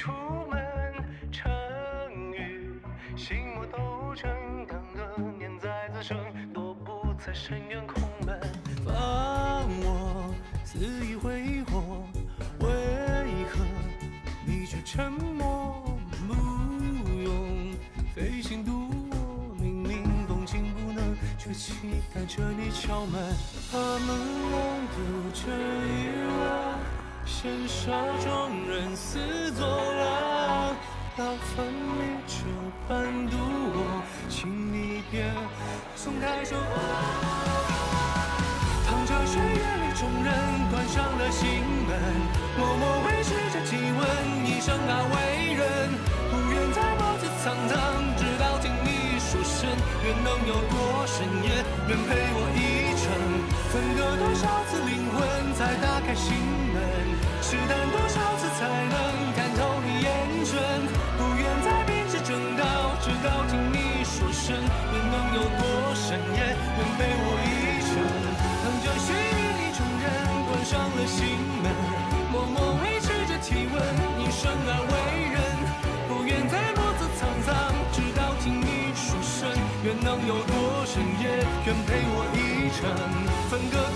出门成雨，心魔斗争，当恶念再滋生，躲不在深渊空门。放我肆意挥霍，为何你却沉默？不用费心渡我，明明动情不能，却期待着你敲门。他们望不成遗忘。尘沙中人似作郎。要分离这般渡我，请你别松开手。淌着血液里，众人关上了心门，默默维持着体温，一生而为人，不愿再眸子苍苍，直到听你说声，愿能有多深夜，愿陪我一程，分隔多少次灵魂才打开心，试探多少次才能看透你眼神，不愿再彼此争道，直到听你说声，愿能有多深夜，愿陪我一程。淌着血液里，众人关上了心门，默默维持着体温，一生而为人，不愿再眸子沧桑，直到听你说声，愿能有多深夜，愿陪我一程，分隔